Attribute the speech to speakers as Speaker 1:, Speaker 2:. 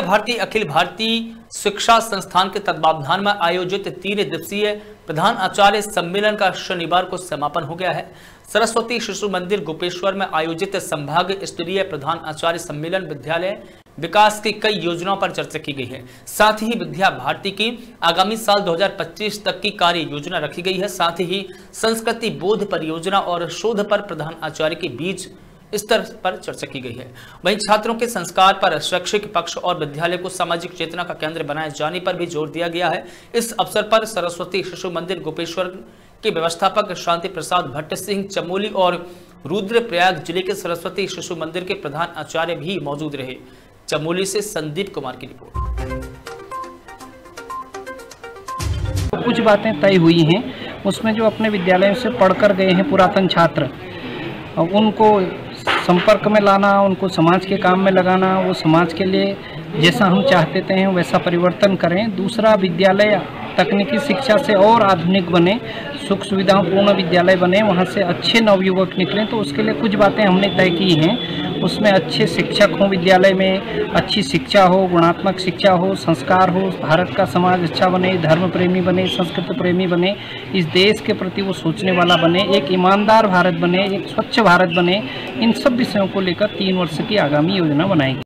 Speaker 1: भारतीय अखिल भारतीय शिक्षा संस्थान के तत्वावधान में आयोजित तीन दिवसीय प्रधान आचार्य सम्मेलन का शनिवार को समापन हो गया है। सरस्वती शिशु मंदिर गोपेश्वर में आयोजित संभाग स्तरीय प्रधान आचार्य सम्मेलन विद्यालय विकास की कई योजनाओं पर चर्चा की गई है। साथ ही विद्या भारती की आगामी साल 2025 तक की कार्य योजना रखी गई है। साथ ही संस्कृति बोध परियोजना और शोध पर प्रधान आचार्य के बीच स्तर पर चर्चा की गई है। वहीं छात्रों के संस्कार पर, शैक्षिक पक्ष और विद्यालय को सामाजिक चेतना का केंद्र बनाए जाने पर भी ज़ोर दिया गया है। इस अवसर पर सरस्वती शिशु मंदिर, गोपेश्वर के व्यवस्थापक शांति प्रसाद भट्ट सिंह चमोली और रुद्रप्रयाग ज़िले के सरस्वती शिशु मंदिर के प्रधान आचार्य भी मौजूद रहे। चमोली से संदीप कुमार की रिपोर्ट।
Speaker 2: कुछ बातें तय हुई हैं। उसमें जो अपने विद्यालयों से पढ़कर गए हैं पुरातन छात्र उनको संपर्क में लाना, उनको समाज के काम में लगाना, वो समाज के लिए जैसा हम चाहते थे वैसा परिवर्तन करें। दूसरा विद्यालय तकनीकी शिक्षा से और आधुनिक बने, सुख सुविधाओं, पूर्ण विद्यालय बने, वहाँ से अच्छे नवयुवक निकलें तो उसके लिए कुछ बातें हमने तय की हैं। उसमें अच्छे शिक्षक हों, विद्यालय में अच्छी शिक्षा हो, गुणात्मक शिक्षा हो, संस्कार हो, भारत का समाज अच्छा बने धर्म प्रेमी बने संस्कृत प्रेमी बने, इस देश के प्रति वो सोचने वाला बने, एक ईमानदार भारत बने, एक स्वच्छ भारत बने, इन सब विषयों को लेकर तीन वर्ष की आगामी योजना बनाएगी